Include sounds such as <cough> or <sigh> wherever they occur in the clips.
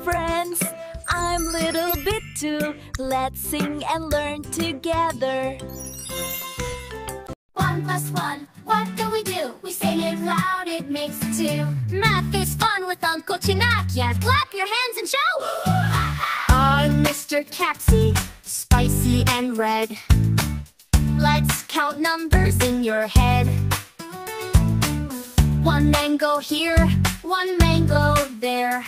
friends. I'm little bit too. Let's sing and learn together. One plus one, what do we do? We say it loud, it makes two. Math is fun with Uncle Chanakya. Clap your hands and show! I'm Mr. Capsy, spicy and red. Let's count numbers in your head. One mango here, one mango there.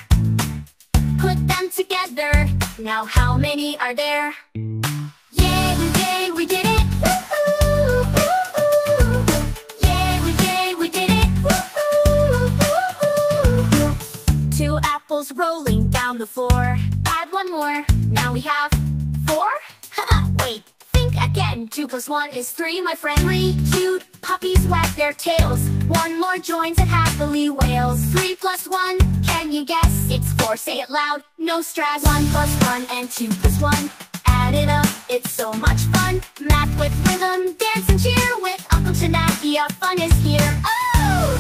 Together, now how many are there? Yay, we did it! Woo-hoo, woo-hoo. Yay, we yay, we did it! Two apples rolling down the floor. Add one more. Now we have four? <laughs> Wait, think again. Two plus one is three, my friend. Three cute puppies wag their tails. One more joins and happily wails. Three plus one, can you guess? It's four, say it loud, no stress. One plus one and two plus one. Add it up, it's so much fun. Math with rhythm, dance and cheer with Uncle Chanakya. Fun is here. Oh!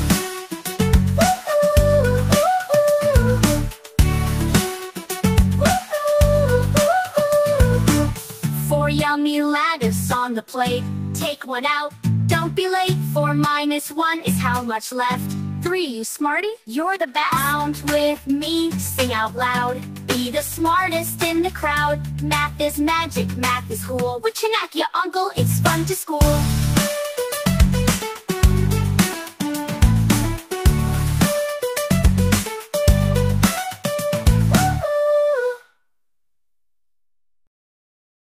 Four yummy lettuce on the plate. Take one out, don't be late. Four minus one is how much left. Three, you smarty, you're the best. Count with me, sing out loud. Be the smartest in the crowd. Math is magic, math is cool. With your uncle, it's fun to school.